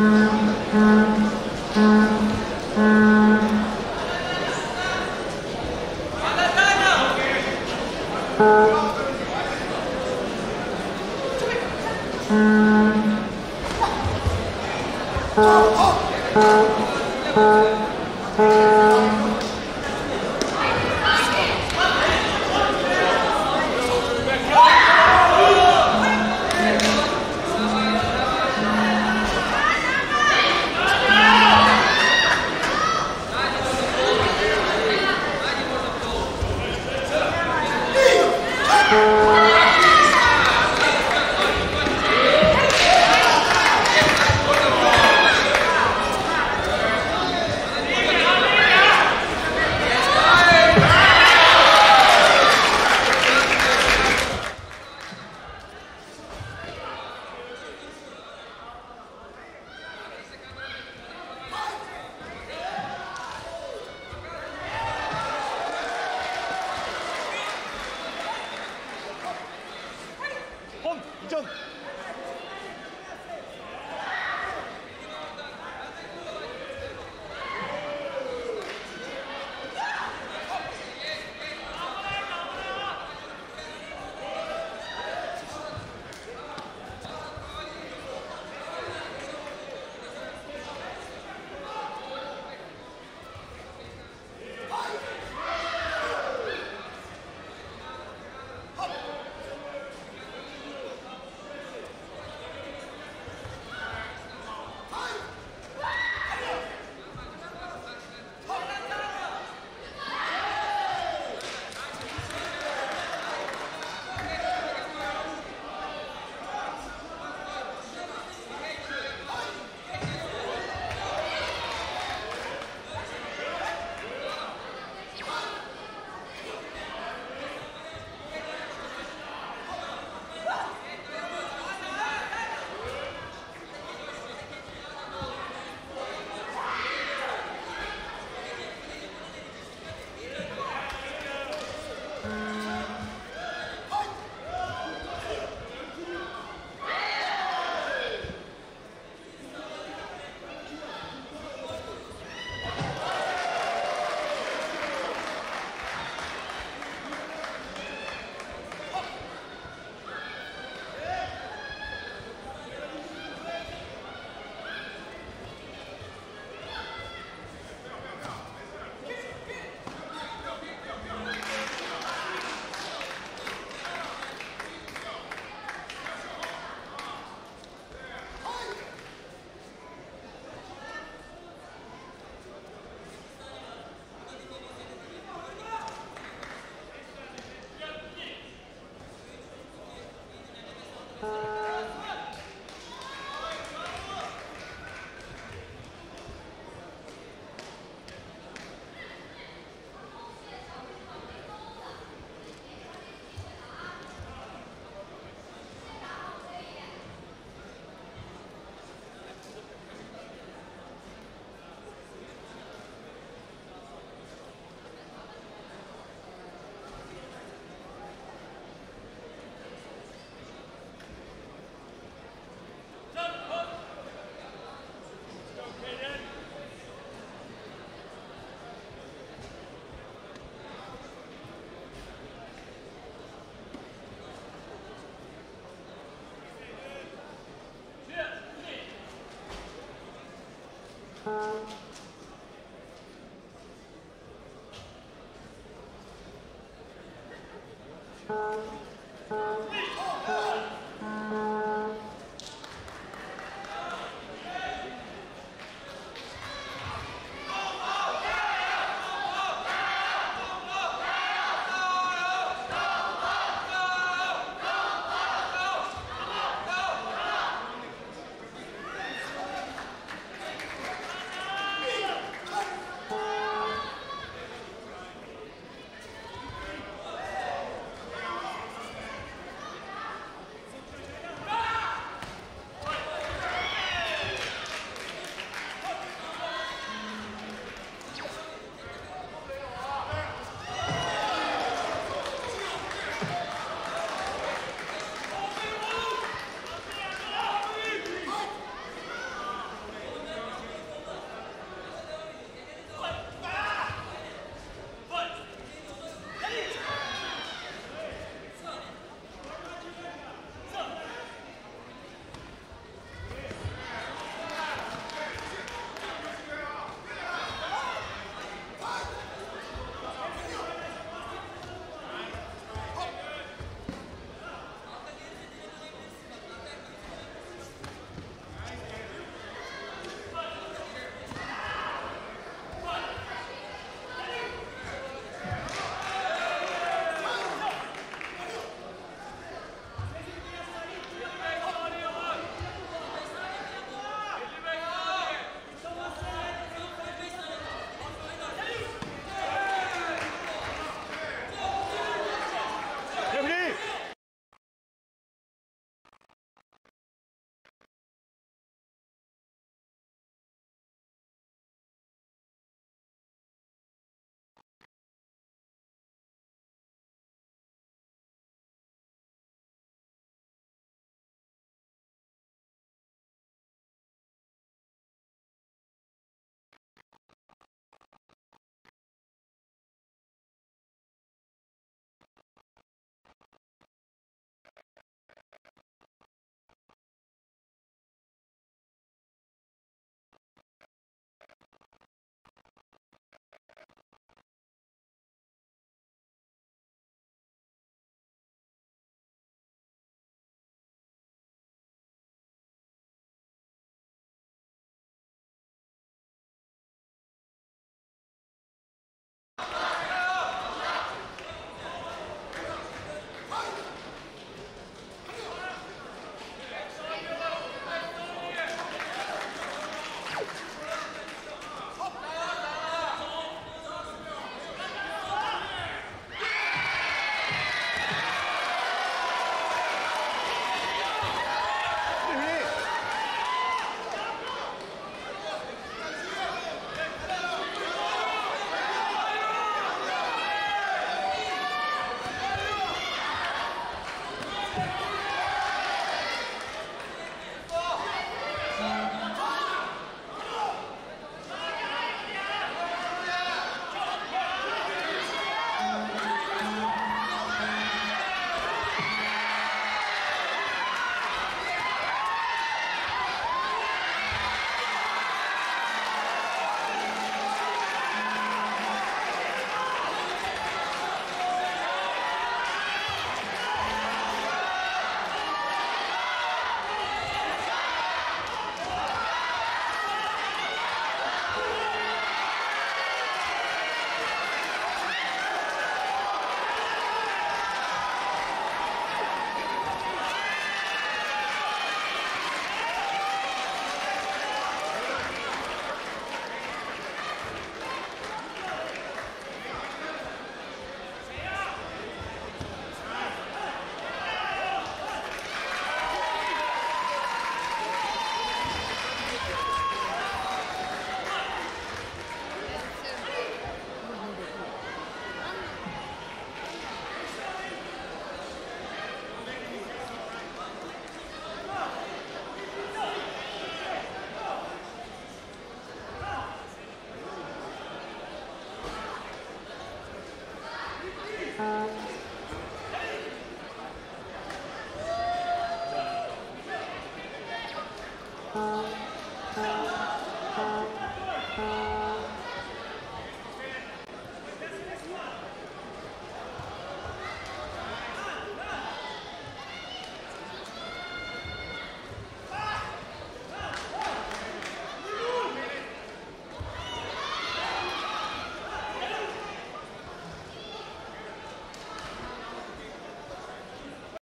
홈